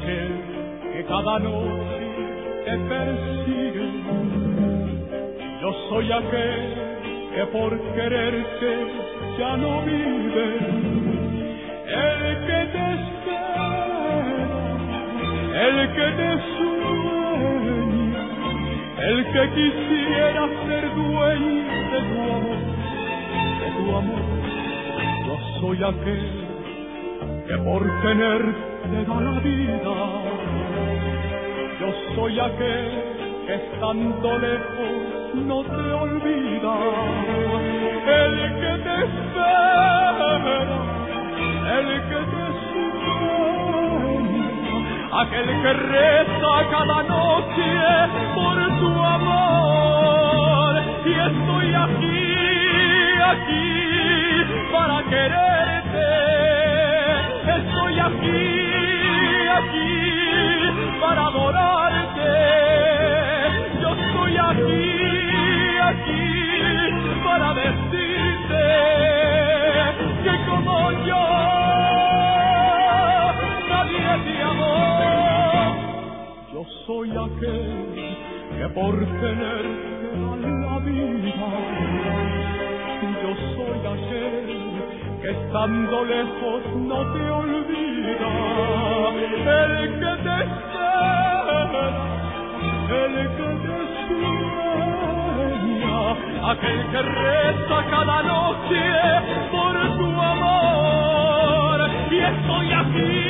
aquel que cada noche te persigue. Yo soy aquel que por quererte ya no vive. El que te espera, el que te sueña, el que quisiera ser dueño de tu amor, de tu amor. Yo soy aquel que por tenerte da la vida. Yo soy aquel que estando lejos no te olvida. El que te espera, el que te sueña, aquel que reza cada noche por tu amor. Y estoy aquí, aquí, para quererte. Por tenerte da la vida. Yo soy aquel que estando lejos no te olvida. El que te espera, el que te sueña, aquel que reza cada noche por tu amor. Y estoy aquí,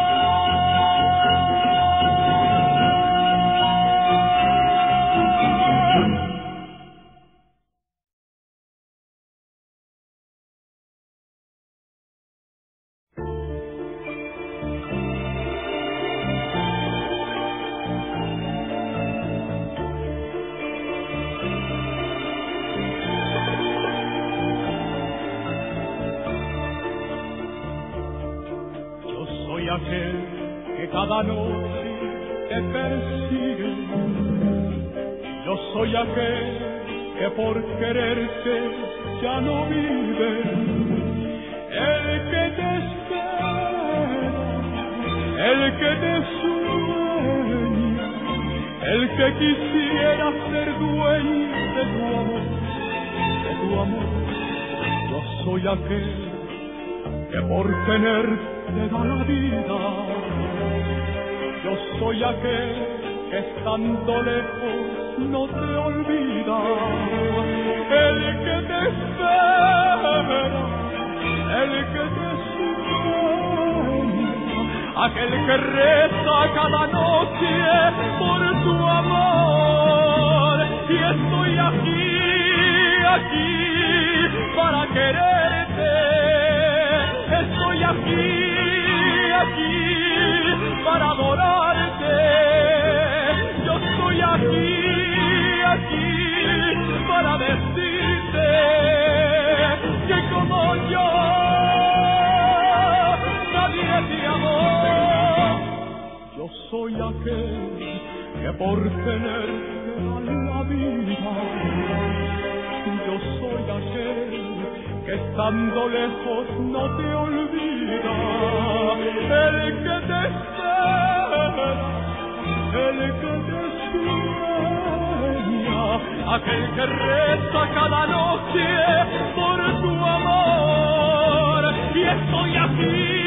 Aquel que cada noche te persigue. Yo soy aquel que por quererte ya no vive. El que te espera, el que te sueña, el que quisiera ser dueño de tu amor, de tu amor. Yo soy aquel que por tenerte da la vida. Yo soy aquel que estando lejos no te olvida. El que te espera, el que te sueña, aquel que reza cada noche por tu amor. Y estoy aquí, aquí, para quererte. Aquí, aquí, para adorarte. Yo estoy aquí, aquí, para decirte que como yo nadie te amó. Yo soy aquel que por tenerte da la vida. Yo soy aquel estando lejos no te olvida. El que te espera, el que te sueña, aquel que reza cada noche por tu amor. Y estoy aquí,